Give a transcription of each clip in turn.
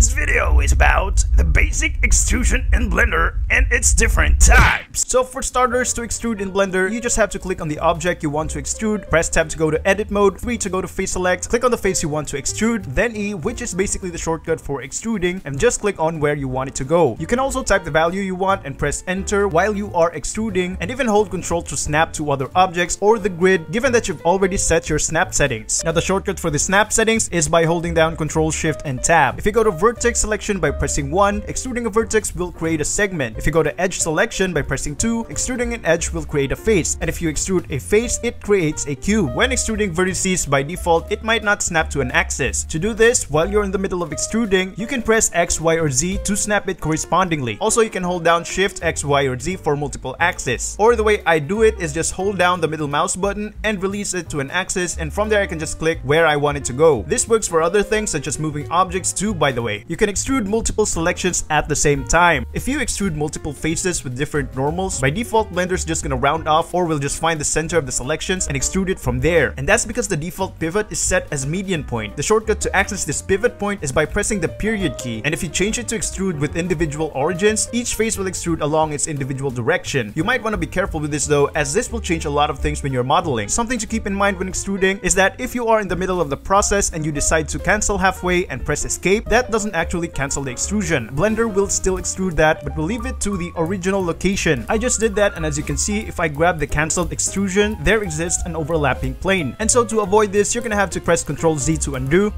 Today's video is about the basic extrusion in Blender and its different types. So for starters, to extrude in Blender, you just have to click on the object you want to extrude, press tab to go to edit mode, 3 to go to face select, click on the face you want to extrude, then E, which is basically the shortcut for extruding, and just click on where you want it to go. You can also type the value you want and press enter while you are extruding, and even hold control to snap to other objects or the grid, given that you've already set your snap settings. Now the shortcut for the snap settings is by holding down control shift and tab. If you go to vertex selection by pressing 1, extruding a vertex will create a segment. If you go to edge selection by pressing 2, extruding an edge will create a face. And if you extrude a face, it creates a cube. When extruding vertices by default, it might not snap to an axis. To do this, while you're in the middle of extruding, you can press X, Y, or Z to snap it correspondingly. Also, you can hold down Shift, X, Y, or Z for multiple axes. Or the way I do it is just hold down the middle mouse button and release it to an axis and from there I can just click where I want it to go. This works for other things such as moving objects too by the way. You can extrude multiple selections at the same time. If you extrude multiple faces with different normals, by default Blender's just gonna round off or will just find the center of the selections and extrude it from there. And that's because the default pivot is set as median point. The shortcut to access this pivot point is by pressing the period key. And if you change it to extrude with individual origins, each face will extrude along its individual direction. You might want to be careful with this though, as this will change a lot of things when you're modeling. Something to keep in mind when extruding is that if you are in the middle of the process and you decide to cancel halfway and press escape, that doesn't actually cancel the extrusion. Blender will still extrude that, but will leave it to the original location. I just did that and as you can see, if I grab the cancelled extrusion, there exists an overlapping plane. And so to avoid this, you're gonna have to press Ctrl Z to undo,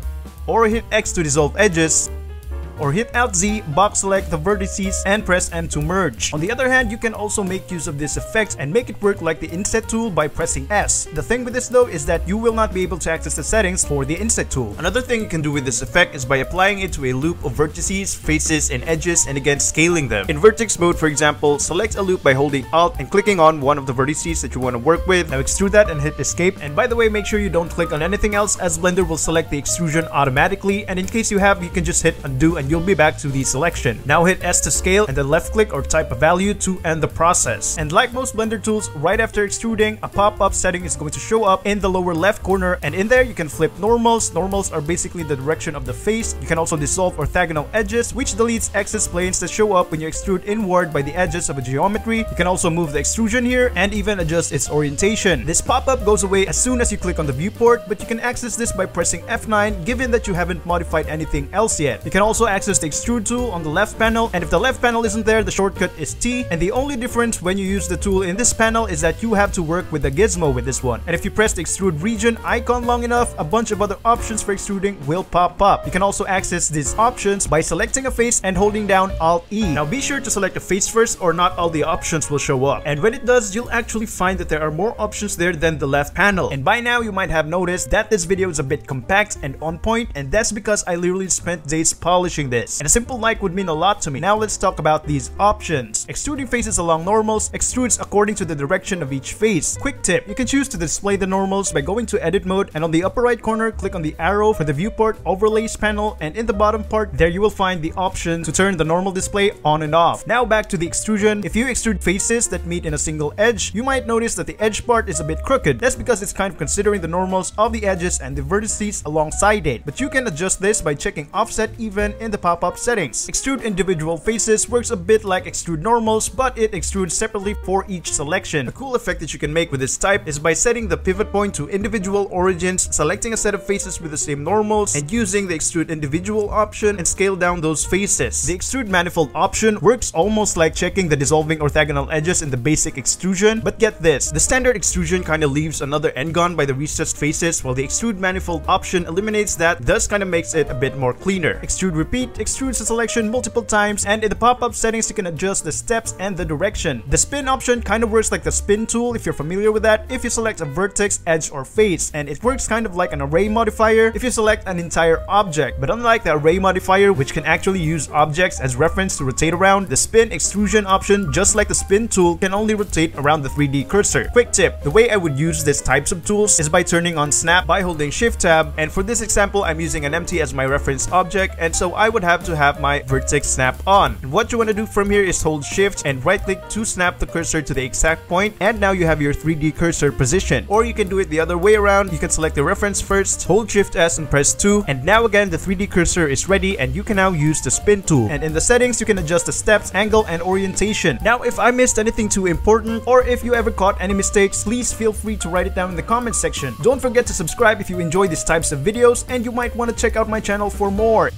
or hit X to dissolve edges, or hit Alt Z, box select the vertices, and press M to merge. On the other hand, you can also make use of this effect and make it work like the inset tool by pressing S. The thing with this though is that you will not be able to access the settings for the inset tool. Another thing you can do with this effect is by applying it to a loop of vertices, faces, and edges and again scaling them. In vertex mode for example, select a loop by holding Alt and clicking on one of the vertices that you want to work with. Now extrude that and hit escape and by the way make sure you don't click on anything else as Blender will select the extrusion automatically and in case you have you can just hit undo and you'll be back to the selection. Now hit S to scale and then left click or type a value to end the process. And like most Blender tools, right after extruding, a pop-up setting is going to show up in the lower left corner and in there you can flip normals. Normals are basically the direction of the face. You can also dissolve orthogonal edges which deletes excess planes that show up when you extrude inward by the edges of a geometry. You can also move the extrusion here and even adjust its orientation. This pop-up goes away as soon as you click on the viewport but you can access this by pressing F9 given that you haven't modified anything else yet. You can also access the extrude tool on the left panel and if the left panel isn't there the shortcut is T and the only difference when you use the tool in this panel is that you have to work with the gizmo with this one and if you press the extrude region icon long enough a bunch of other options for extruding will pop up. You can also access these options by selecting a face and holding down Alt E. Now be sure to select a face first or not all the options will show up and when it does you'll actually find that there are more options there than the left panel and by now you might have noticed that this video is a bit compact and on point and that's because I literally spent days polishing this and a simple like would mean a lot to me. Now let's talk about these options. Extruding faces along normals extrudes according to the direction of each face. Quick tip, you can choose to display the normals by going to edit mode and on the upper right corner click on the arrow for the viewport overlays panel and in the bottom part there you will find the option to turn the normal display on and off. Now back to the extrusion. If you extrude faces that meet in a single edge, you might notice that the edge part is a bit crooked. That's because it's kind of considering the normals of the edges and the vertices alongside it. But you can adjust this by checking offset even in the pop-up settings. Extrude individual faces works a bit like extrude normals, but it extrudes separately for each selection. A cool effect that you can make with this type is by setting the pivot point to individual origins, selecting a set of faces with the same normals, and using the extrude individual option and scale down those faces. The extrude manifold option works almost like checking the dissolving orthogonal edges in the basic extrusion, but get this, the standard extrusion kind of leaves another n-gon by the recessed faces, while the extrude manifold option eliminates that, thus kind of makes it a bit more cleaner. Extrude repeat extrudes the selection multiple times and in the pop-up settings you can adjust the steps and the direction. The spin option kind of works like the spin tool if you're familiar with that if you select a vertex, edge, or face and it works kind of like an array modifier if you select an entire object. But unlike the array modifier which can actually use objects as reference to rotate around, the spin extrusion option just like the spin tool can only rotate around the 3D cursor. Quick tip, the way I would use these types of tools is by turning on snap by holding shift tab and for this example I'm using an empty as my reference object and so I would have to have my vertex snap on. And what you want to do from here is hold shift and right click to snap the cursor to the exact point and now you have your 3D cursor position. Or you can do it the other way around. You can select the reference first, hold shift S and press 2 and now again the 3D cursor is ready and you can now use the spin tool. And in the settings you can adjust the steps, angle and orientation. Now if I missed anything too important or if you ever caught any mistakes, please feel free to write it down in the comment section. Don't forget to subscribe if you enjoy these types of videos and you might want to check out my channel for more.